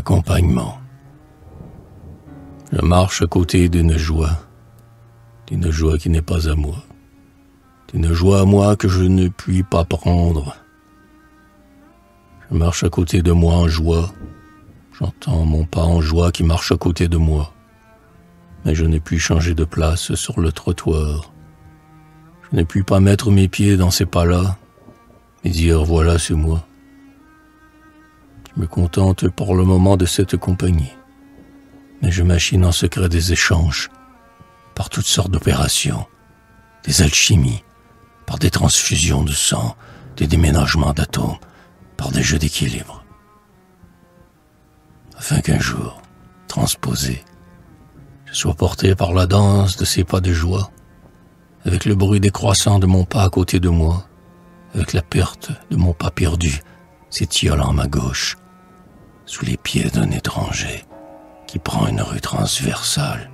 accompagnement. Je marche à côté d'une joie, d'une joie qui n'est pas à moi, d'une joie à moi que je ne puis pas prendre. Je marche à côté de moi en joie, j'entends mon pas en joie qui marche à côté de moi, mais je n'ai pu changer de place sur le trottoir. Je ne puis pas mettre mes pieds dans ces pas-là et dire voilà c'est moi. Je me contente pour le moment de cette compagnie mais je machine en secret des échanges, par toutes sortes d'opérations, des alchimies, par des transfusions de sang, des déménagements d'atomes, par des jeux d'équilibre. Afin qu'un jour, transposé, je sois porté par la danse de ces pas de joie, avec le bruit décroissant de mon pas à côté de moi, avec la perte de mon pas perdu s'étiolant à ma gauche, sous les pieds d'un étranger qui prend une rue transversale